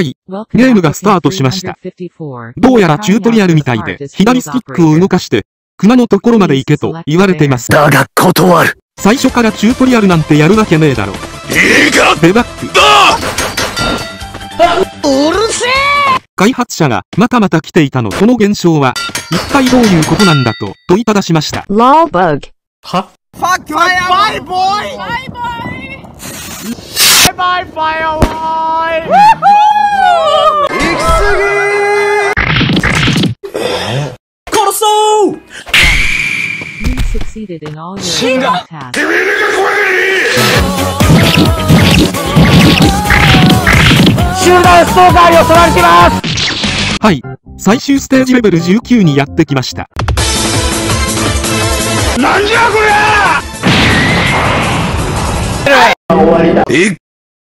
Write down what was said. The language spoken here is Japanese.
はい。ゲームがスタートしました。どうやらチュートリアルみたいで、左スティックを動かして、熊のところまで行けと言われています。だが断る最初からチュートリアルなんてやるわけねえだろ。いいかデバッグ。うるせえ開発者がまたまた来ていたの。この現象は、一体どういうことなんだと問いただしました。Lol bug. は Fuck you! Bye, boy! Bye, bye! Bye, bye, boy! Succeeded in all your tasks. 集団ストーカーに襲われてますはい。最終ステージレベル19にやってきました。なんじゃこりゃ一